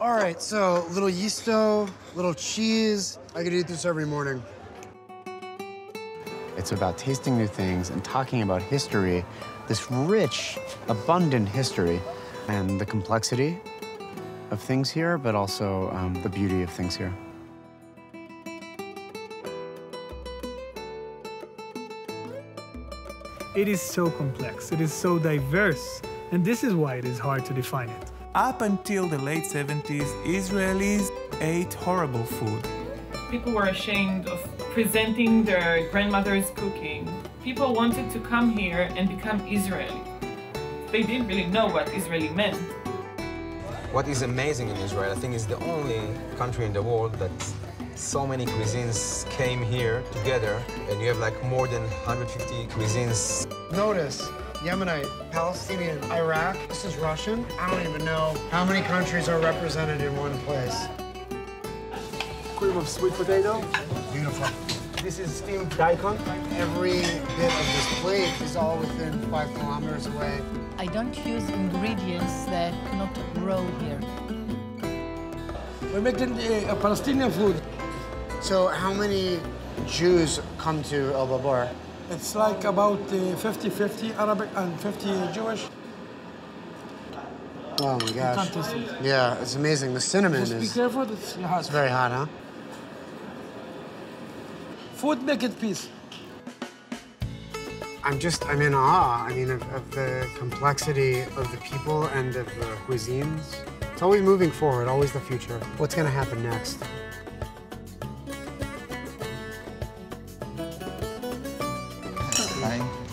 All right, so little yeasto, little cheese. I could eat this every morning. It's about tasting new things and talking about history, this rich, abundant history, and the complexity of things here, but also um, the beauty of things here. It is so complex, it is so diverse, and this is why it is hard to define it. Up until the late 70s, Israelis ate horrible food. People were ashamed of presenting their grandmother's cooking. People wanted to come here and become Israeli. They didn't really know what Israeli meant. What is amazing in Israel, I think, is the only country in the world that so many cuisines came here together, and you have like more than 150 cuisines. Notice Yemenite, Palestinian, Iraq. This is Russian. I don't even know how many countries are represented in one place. Cream of sweet potato. Beautiful. This is steamed daikon. Every bit of this plate is all within five kilometers away. I don't use ingredients that cannot grow here. We're making uh, a Palestinian food. So how many Jews come to El Babar? It's like about uh, 50-50 Arabic and 50 Jewish. Oh my gosh. it. Yeah, it's amazing. The cinnamon Just be is careful, it's hot. it's very hot, huh? Food make it peace. I'm just, I'm in awe. I mean, of, of the complexity of the people and of the cuisines. It's always moving forward, always the future. What's gonna happen next? 来。